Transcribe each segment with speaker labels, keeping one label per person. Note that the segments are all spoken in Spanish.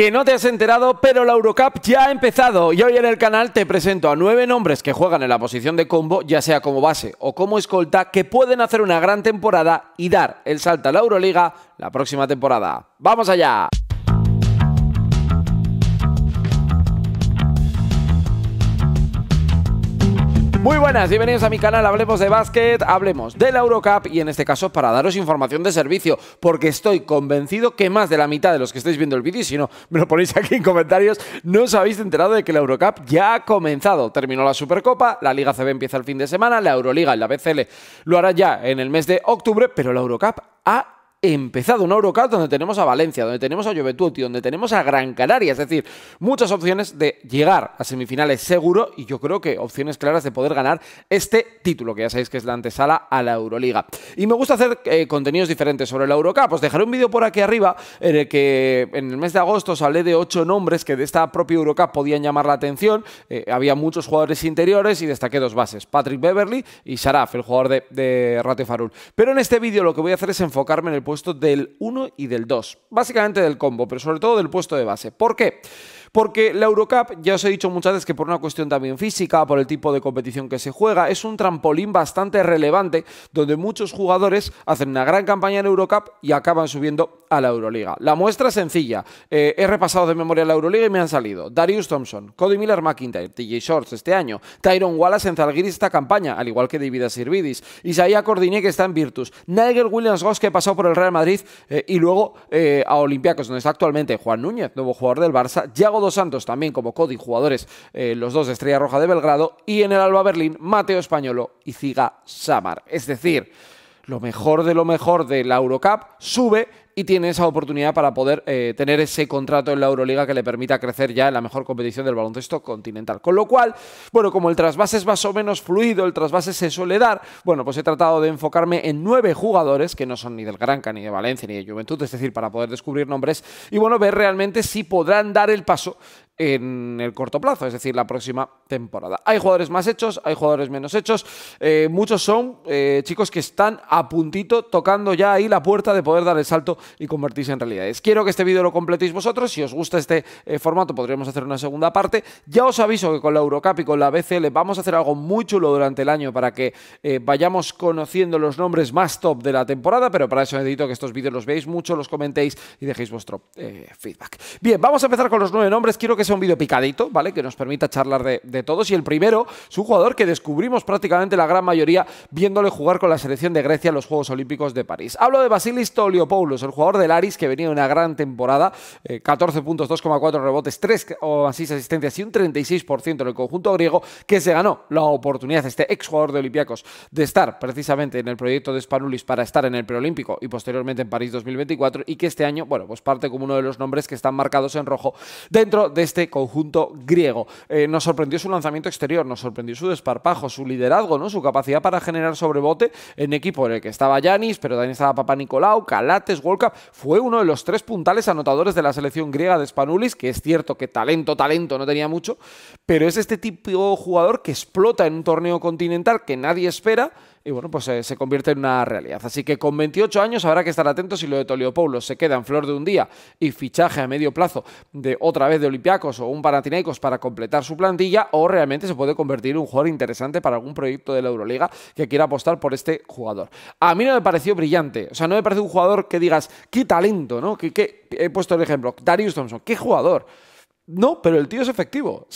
Speaker 1: Que no te has enterado, pero la Eurocup ya ha empezado y hoy en el canal te presento a nueve nombres que juegan en la posición de combo, ya sea como base o como escolta, que pueden hacer una gran temporada y dar el salto a la Euroliga la próxima temporada. ¡Vamos allá! Muy buenas, bienvenidos a mi canal, hablemos de básquet, hablemos de la Eurocup y en este caso para daros información de servicio, porque estoy convencido que más de la mitad de los que estáis viendo el vídeo, si no me lo ponéis aquí en comentarios, no os habéis enterado de que la Eurocup ya ha comenzado. Terminó la Supercopa, la Liga CB empieza el fin de semana, la Euroliga y la BCL lo hará ya en el mes de octubre, pero la Eurocup ha empezado un Eurocup donde tenemos a Valencia, donde tenemos a Juventud y donde tenemos a Gran Canaria. Es decir, muchas opciones de llegar a semifinales seguro y yo creo que opciones claras de poder ganar este título, que ya sabéis que es la antesala a la Euroliga. Y me gusta hacer eh, contenidos diferentes sobre la Eurocup. Os dejaré un vídeo por aquí arriba en el que en el mes de agosto os hablé de ocho nombres que de esta propia Eurocup podían llamar la atención. Eh, había muchos jugadores interiores y destaqué dos bases, Patrick Beverly y Sharaf, el jugador de, de Rate Farul. Pero en este vídeo lo que voy a hacer es enfocarme en el puesto del 1 y del 2. Básicamente del combo, pero sobre todo del puesto de base. ¿Por qué? Porque la Eurocup, ya os he dicho muchas veces que por una cuestión también física, por el tipo de competición que se juega, es un trampolín bastante relevante donde muchos jugadores hacen una gran campaña en Eurocup y acaban subiendo a la Euroliga. La muestra es sencilla. Eh, he repasado de memoria la Euroliga y me han salido Darius Thompson, Cody Miller McIntyre, TJ Shorts este año, Tyron Wallace en Zalgiris esta campaña, al igual que David Sirvidis, Isaiah Cordiné que está en Virtus, Nigel Williams Goss que pasado por el Real Madrid eh, y luego eh, a Olympiacos donde está actualmente Juan Núñez, nuevo jugador del Barça, Yago dos Santos también como Cody, jugadores eh, los dos de Estrella Roja de Belgrado, y en el Alba Berlín, Mateo Españolo y Ziga Samar. Es decir, lo mejor de lo mejor de la Eurocup sube y tiene esa oportunidad para poder eh, tener ese contrato en la Euroliga que le permita crecer ya en la mejor competición del baloncesto continental. Con lo cual, bueno, como el trasvase es más o menos fluido, el trasvase se suele dar, bueno, pues he tratado de enfocarme en nueve jugadores que no son ni del Granca, ni de Valencia, ni de Juventud, es decir, para poder descubrir nombres y bueno, ver realmente si podrán dar el paso en el corto plazo, es decir, la próxima temporada. Hay jugadores más hechos, hay jugadores menos hechos, eh, muchos son eh, chicos que están a puntito tocando ya ahí la puerta de poder dar el salto y convertirse en realidades. Quiero que este vídeo lo completéis vosotros, si os gusta este eh, formato podríamos hacer una segunda parte. Ya os aviso que con la Eurocup y con la BCL vamos a hacer algo muy chulo durante el año para que vayamos conociendo los nombres más top de la temporada, pero para eso necesito que estos vídeos los veáis mucho, los comentéis y dejéis vuestro feedback. Bien, vamos a empezar con los nueve nombres. Quiero que un vídeo picadito, ¿vale? Que nos permita charlar de, todos. Y el primero es un jugador que descubrimos prácticamente la gran mayoría viéndole jugar con la selección de Grecia en los Juegos Olímpicos de París. Hablo de Basilis Toliopoulos, el jugador del Aris que venía de una gran temporada, 14 eh, puntos, 2,4 rebotes, 3 o así asistencias y un 36% en el conjunto griego, que se ganó la oportunidad, este ex jugador de Olympiacos, de estar precisamente en el proyecto de Spanulis para estar en el preolímpico y posteriormente en París 2024 y que este año, bueno, pues parte como uno de los nombres que están marcados en rojo dentro de este conjunto griego. Eh, nos sorprendió su lanzamiento exterior, nos sorprendió su desparpajo, su liderazgo, ¿no? su capacidad para generar sobrebote en equipo en el que estaba Yanis, pero también estaba Papa Nicolau, Calates, Wolcap. Fue uno de los tres puntales anotadores de la selección griega de Spanulis, que es cierto que talento, talento no tenía mucho, pero es este tipo de jugador que explota en un torneo continental que nadie espera y bueno, pues eh, se convierte en una realidad. Así que con 28 años habrá que estar atentos si lo de Toliopoulos se queda en flor de un día y fichaje a medio plazo de otra vez de Olympiacos o un Panathinaikos para completar su plantilla o realmente se puede convertir en un jugador interesante para algún proyecto de la Euroliga que quiera apostar por este jugador. A mí no me pareció brillante, o sea, no me parece un jugador que digas, qué talento, ¿no? Que, he puesto el ejemplo, Darius Thompson, qué jugador. No, pero el tío es efectivo.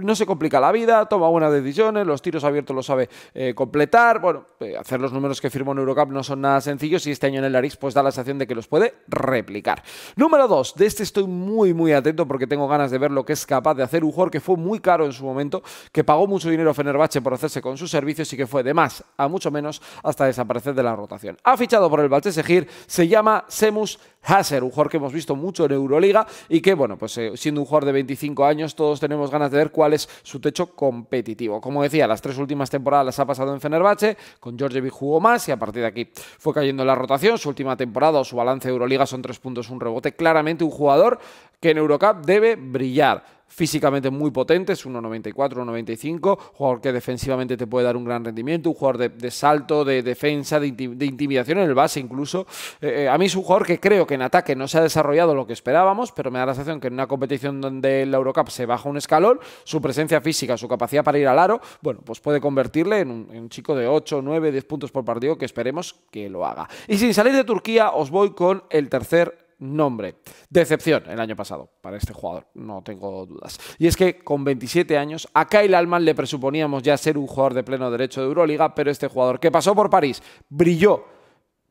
Speaker 1: no se complica la vida, toma buenas decisiones, los tiros abiertos lo sabe eh, completar. Bueno, eh, hacer los números que firmó en Eurocup no son nada sencillos y este año en el Aris pues da la sensación de que los puede replicar. Número 2. De este estoy muy, muy atento porque tengo ganas de ver lo que es capaz de hacer un que fue muy caro en su momento, que pagó mucho dinero a Fenerbahce por hacerse con sus servicios y que fue de más a mucho menos hasta desaparecer de la rotación. Ha fichado por el Balche se llama Semus Hasser, un jugador que hemos visto mucho en Euroliga y que, bueno, pues eh, siendo un jugador de 25 años, todos tenemos ganas de ver cuál es su techo competitivo. Como decía, las tres últimas temporadas las ha pasado en Fenerbahce, con Georgievic jugó más y a partir de aquí fue cayendo en la rotación. Su última temporada o su balance de Euroliga son tres puntos, un rebote. Claramente un jugador que en Eurocup debe brillar. Físicamente muy potente, es 1,94, 1,95, jugador que defensivamente te puede dar un gran rendimiento, un jugador de, salto, de defensa, de, intimidación en el base incluso. Eh, eh, a mí es un jugador que creo que en ataque no se ha desarrollado lo que esperábamos, pero me da la sensación que en una competición donde el Eurocup se baja un escalón, su presencia física, su capacidad para ir al aro, bueno, pues puede convertirle en un, en un chico de 8, 9, 10 puntos por partido que esperemos que lo haga. Y sin salir de Turquía, os voy con el tercer nombre. Decepción el año pasado para este jugador, no tengo dudas. Y es que con 27 años a Kyle Alman le presuponíamos ya ser un jugador de pleno derecho de Euroliga, pero este jugador que pasó por París brilló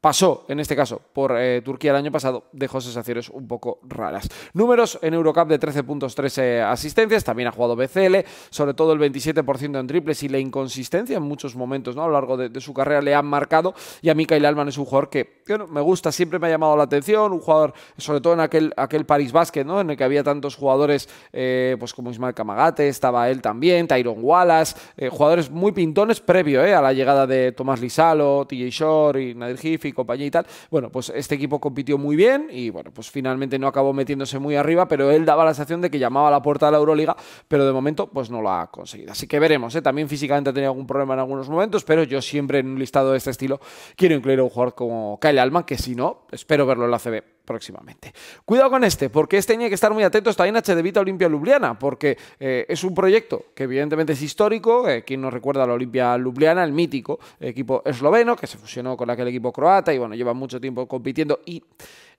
Speaker 1: pasó, en este caso, por eh, Turquía el año pasado, dejó sensaciones un poco raras. Números en Eurocup de 13 puntos, 13 asistencias, también ha jugado BCL, sobre todo el 27% en triples y la inconsistencia en muchos momentos ¿no? a lo largo de, su carrera le han marcado. Y a Kyle Alman es un jugador que me gusta, siempre me ha llamado la atención, un jugador, sobre todo en aquel, aquel Paris Basket, ¿no? en el que había tantos jugadores eh, pues como Ismael Camagate, estaba él también, Tyron Wallace, eh, jugadores muy pintones previo a la llegada de Tomás Lisalo, TJ Shore y Nadir Hiff compañía y tal. Bueno, pues este equipo compitió muy bien y bueno, pues finalmente no acabó metiéndose muy arriba, pero él daba la sensación de que llamaba a la puerta de la Euroliga, pero de momento pues no lo ha conseguido. Así que veremos, ¿eh? también físicamente ha tenido algún problema en algunos momentos, pero yo siempre en un listado de este estilo quiero incluir a un jugador como Kyle Alman, que si no, espero verlo en la CB próximamente. Cuidado con este, porque este tiene que estar muy atento también a Vita Olimpia Ljubljana, porque eh, es un proyecto que evidentemente es histórico, eh, quien nos recuerda a la Olimpia Ljubljana, el mítico equipo esloveno, que se fusionó con aquel equipo croata y bueno, lleva mucho tiempo compitiendo y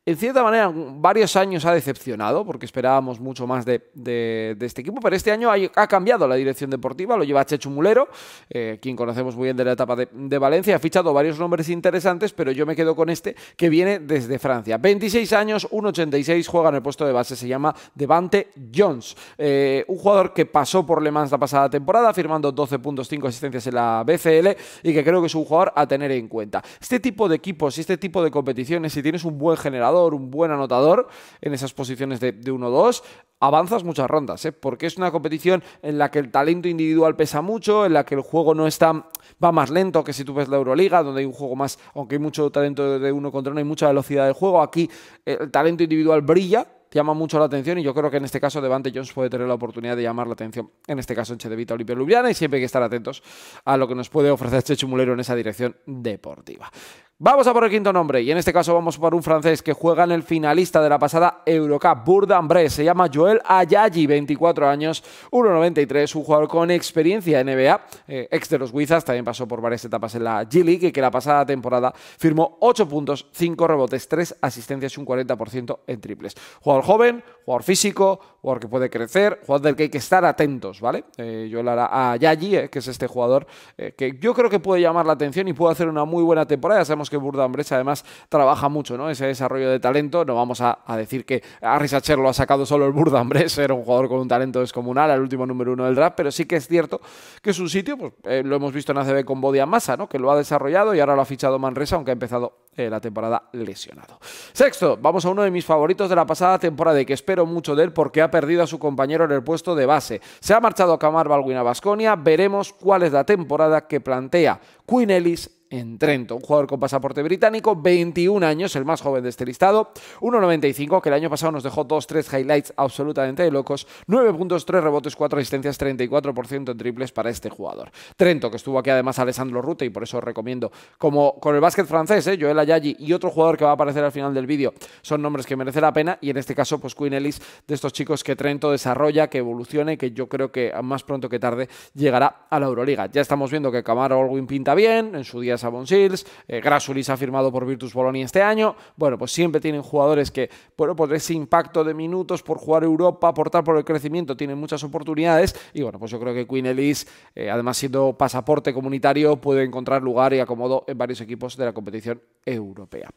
Speaker 1: en cierta manera, varios años ha decepcionado, porque esperábamos mucho más de, este equipo, pero este año ha, cambiado la dirección deportiva, lo lleva Chechu Mulero, eh, quien conocemos muy bien de la etapa de, Valencia, ha fichado varios nombres interesantes, pero yo me quedo con este, que viene desde Francia. 26 años, 1,86, juega en el puesto de base, se llama Devante Jones, eh, un jugador que pasó por Le Mans la pasada temporada, firmando 12.5 asistencias en la BCL, y que creo que es un jugador a tener en cuenta. Este tipo de equipos y este tipo de competiciones, si tienes un buen generador, un buen anotador en esas posiciones de, 1-2, avanzas muchas rondas, ¿eh? porque es una competición en la que el talento individual pesa mucho, en la que el juego no está va más lento que si tú ves la Euroliga, donde hay un juego más, aunque hay mucho talento de uno contra uno, hay mucha velocidad del juego, aquí el talento individual brilla llama mucho la atención y yo creo que en este caso Devante Jones puede tener la oportunidad de llamar la atención, en este caso en Chedevita Olimpia Ljubljana y siempre hay que estar atentos a lo que nos puede ofrecer Chechu Mulero en esa dirección deportiva. Vamos a por el quinto nombre y en este caso vamos por un francés que juega en el finalista de la pasada Eurocup, Bourg-en-Bresse. Se llama Joel Ayayi, 24 años, 1,93, un jugador con experiencia en NBA, eh, ex de los Wizards, también pasó por varias etapas en la G-League y que la pasada temporada firmó 8 puntos, 5 rebotes, 3 asistencias y un 40% en triples. Jugador joven, jugador físico, jugador que puede crecer, jugador del que hay que estar atentos, ¿vale? Eh, Joel Ayayi, eh, que es este jugador que yo creo que puede llamar la atención y puede hacer una muy buena temporada. Que Burda además trabaja mucho ¿no? ese desarrollo de talento. No vamos a, decir que Harry Sacher lo ha sacado solo el Burda era un jugador con un talento descomunal, el último número uno del draft, pero sí que es cierto que es un sitio, pues, eh, lo hemos visto en ACB con Bodia Massa, ¿no? que lo ha desarrollado y ahora lo ha fichado Manresa, aunque ha empezado eh, la temporada lesionado. Sexto, vamos a uno de mis favoritos de la pasada temporada y que espero mucho de él porque ha perdido a su compañero en el puesto de base. Se ha marchado a Camar Balwin a Basconia, veremos cuál es la temporada que plantea Queen Ellis en Trento. Un jugador con pasaporte británico, 21 años, el más joven de este listado, 1.95, que el año pasado nos dejó 2-3 highlights absolutamente locos, 9 puntos, 3 rebotes, 4 asistencias, 34% en triples para este jugador. Trento, que estuvo aquí además Alessandro Rute, y por eso recomiendo, como con el básquet francés, ¿eh? Joel Ayayi y otro jugador que va a aparecer al final del vídeo, son nombres que merecen la pena, y en este caso, pues Queen Ellis, de estos chicos que Trento desarrolla, que evolucione, que yo creo que más pronto que tarde llegará a la Euroliga. Ya estamos viendo que Camaro Olwin pinta bien, en su día Sabon Seals, eh, Grasulis ha firmado por Virtus Bologna este año. Bueno, pues siempre tienen jugadores que, bueno, por ese impacto de minutos, por jugar Europa, aportar por el crecimiento, tienen muchas oportunidades. Y bueno, pues yo creo que Queen Ellis, eh, además siendo pasaporte comunitario, puede encontrar lugar y acomodo en varios equipos de la competición europea.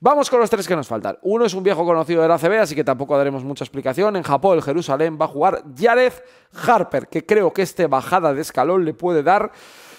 Speaker 1: Vamos con los tres que nos faltan. Uno es un viejo conocido de la CB, así que tampoco daremos mucha explicación. En Japón, el Jerusalén va a jugar Jared Harper, que creo que este bajada de escalón le puede dar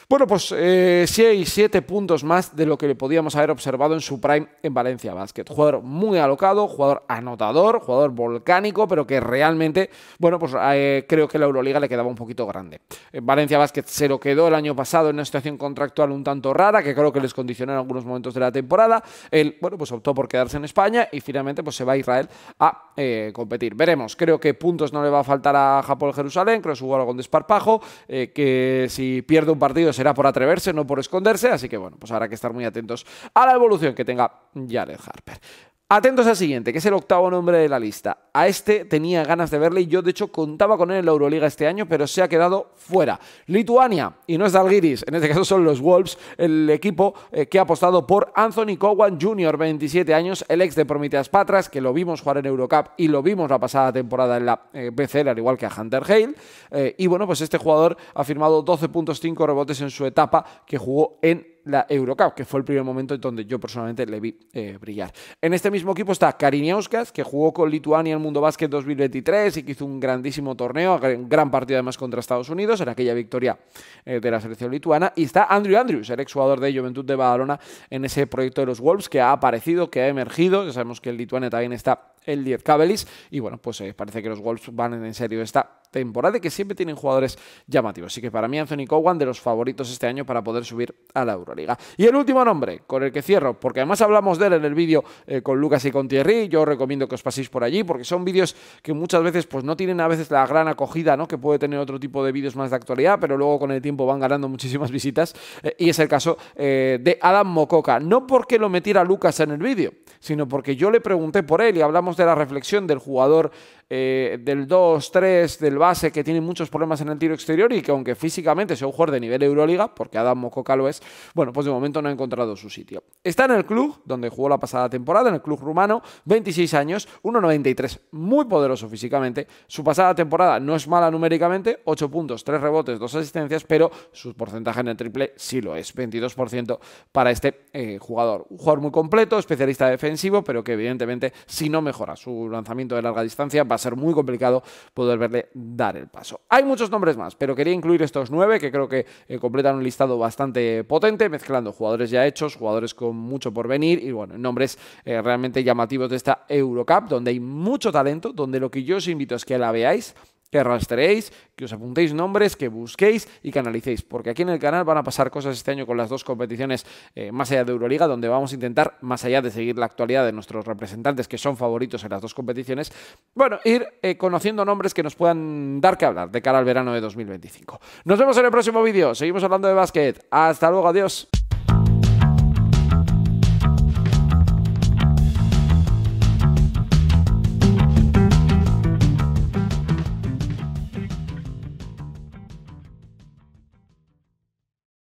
Speaker 1: Bueno, pues 6, eh, 7 puntos más de lo que le podíamos haber observado en su prime en Valencia Basket. Jugador muy alocado, jugador anotador, jugador volcánico, pero que realmente, bueno, pues eh, creo que la Euroliga le quedaba un poquito grande. En Valencia Basket se lo quedó el año pasado en una situación contractual un tanto rara, que creo que les condicionó en algunos momentos de la temporada. Él, bueno, pues optó por quedarse en España y finalmente pues se va a Israel a eh, competir. Veremos, creo que puntos no le va a faltar a Japón Jerusalén, creo que su con desparpajo, que si pierde un partido será por atreverse, no por esconderse, así que bueno, pues habrá que estar muy atentos a la evolución que tenga Jared Harper. Atentos al siguiente, que es el octavo nombre de la lista. A este tenía ganas de verle y yo de hecho contaba con él en la Euroliga este año, pero se ha quedado fuera. Lituania, y no es Dalgiris, en este caso son los Wolves, el equipo eh, que ha apostado por Anthony Cowan Jr., 27 años, el ex de Prometheas Patras, que lo vimos jugar en Eurocup y lo vimos la pasada temporada en la eh, BCL, al igual que a Hunter Hale. Eh, y bueno, pues este jugador ha firmado 12.5 rebotes en su etapa que jugó en la Eurocup, que fue el primer momento en donde yo personalmente le vi eh, brillar. En este mismo equipo está Kariniauskas, que jugó con Lituania en el Mundo Básquet 2023 y que hizo un grandísimo torneo, gran partido además contra Estados Unidos, en aquella victoria eh, de la selección lituana. Y está Andrew Andrews, el exjugador de Juventud de Badalona, en ese proyecto de los Wolves, que ha aparecido, que ha emergido. Ya sabemos que el Lituania también está el 10 Cabelis. Y bueno, pues eh, parece que los Wolves van en serio esta temporada y que siempre tienen jugadores llamativos. Así que para mí Anthony Cowan de los favoritos este año para poder subir a la Euroliga. Y el último nombre con el que cierro, porque además hablamos de él en el vídeo eh, con Lucas y con Thierry, yo os recomiendo que os paséis por allí porque son vídeos que muchas veces pues no tienen a veces la gran acogida ¿no? que puede tener otro tipo de vídeos más de actualidad, pero luego con el tiempo van ganando muchísimas visitas eh, y es el caso de Adam Mococa. No porque lo metiera Lucas en el vídeo, sino porque yo le pregunté por él y hablamos de la reflexión del jugador eh, del 2-3 del base que tiene muchos problemas en el tiro exterior y que aunque físicamente sea un jugador de nivel Euroliga, porque Adam Mococa lo es, bueno, pues de momento no ha encontrado su sitio. Está en el club, donde jugó la pasada temporada, en el club rumano, 26 años, 1,93, muy poderoso físicamente. Su pasada temporada no es mala numéricamente, 8 puntos, 3 rebotes, 2 asistencias, pero su porcentaje en el triple sí lo es, 22% para este eh, jugador. Un jugador muy completo, especialista defensivo, pero que evidentemente si no mejora su lanzamiento de larga distancia a ser muy complicado poder verle dar el paso. Hay muchos nombres más, pero quería incluir estos nueve que creo que eh, completan un listado bastante potente, mezclando jugadores ya hechos, jugadores con mucho por venir y bueno, nombres eh, realmente llamativos de esta Eurocup, donde hay mucho talento, donde lo que yo os invito es que la veáis que rastreéis, que os apuntéis nombres, que busquéis y que analicéis, porque aquí en el canal van a pasar cosas este año con las dos competiciones eh, más allá de Euroliga, donde vamos a intentar, más allá de seguir la actualidad de nuestros representantes que son favoritos en las dos competiciones, bueno, ir eh, conociendo nombres que nos puedan dar que hablar de cara al verano de 2025. Nos vemos en el próximo vídeo, seguimos hablando de básquet, hasta luego, adiós.